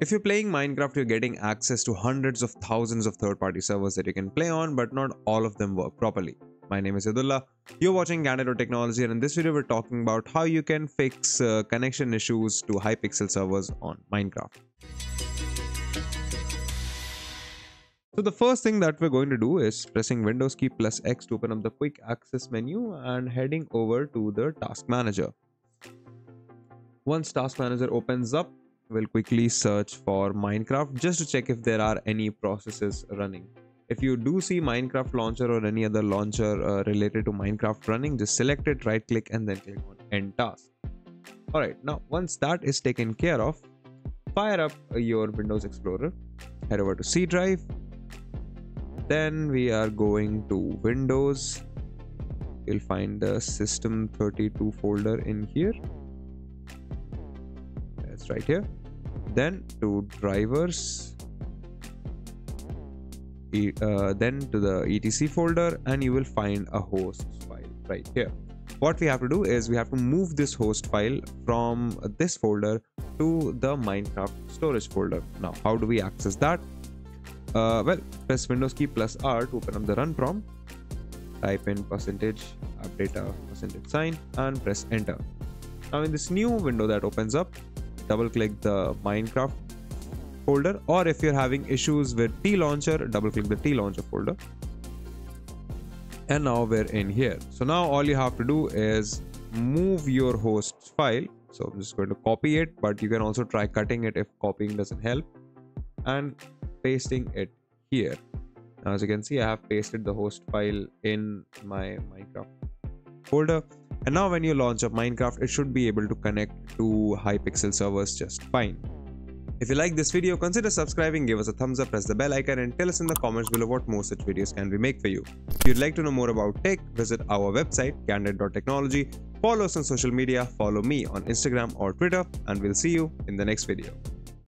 If you're playing Minecraft, you're getting access to hundreds of thousands of third-party servers that you can play on, but not all of them work properly. My name is Yadullah. You're watching Candid Technology, and in this video, we're talking about how you can fix uh, connection issues to Hypixel servers on Minecraft. So the first thing that we're going to do is pressing Windows key plus X to open up the quick access menu and heading over to the task manager. Once task manager opens up, we'll quickly search for Minecraft just to check if there are any processes running. If you do see Minecraft launcher or any other launcher uh, related to Minecraft running, just select it, right click and then click on end task. Alright, now once that is taken care of, fire up your Windows Explorer, head over to C drive then we are going to windows you'll find the system32 folder in here that's right here then to drivers uh, then to the etc folder and you will find a host file right here what we have to do is we have to move this host file from this folder to the minecraft storage folder now how do we access that uh, well, press Windows key plus R to open up the run prompt. Type in percentage appdata percentage sign and press enter. Now in this new window that opens up, double click the Minecraft folder or if you're having issues with T-Launcher, double click the T-Launcher folder. And now we're in here. So now all you have to do is move your host file. So I'm just going to copy it, but you can also try cutting it if copying doesn't help. And pasting it here now as you can see i have pasted the host file in my minecraft folder and now when you launch up minecraft it should be able to connect to hypixel servers just fine. If you like this video consider subscribing give us a thumbs up press the bell icon and tell us in the comments below what more such videos can we make for you. If you'd like to know more about tech visit our website candid.technology follow us on social media follow me on instagram or twitter and we'll see you in the next video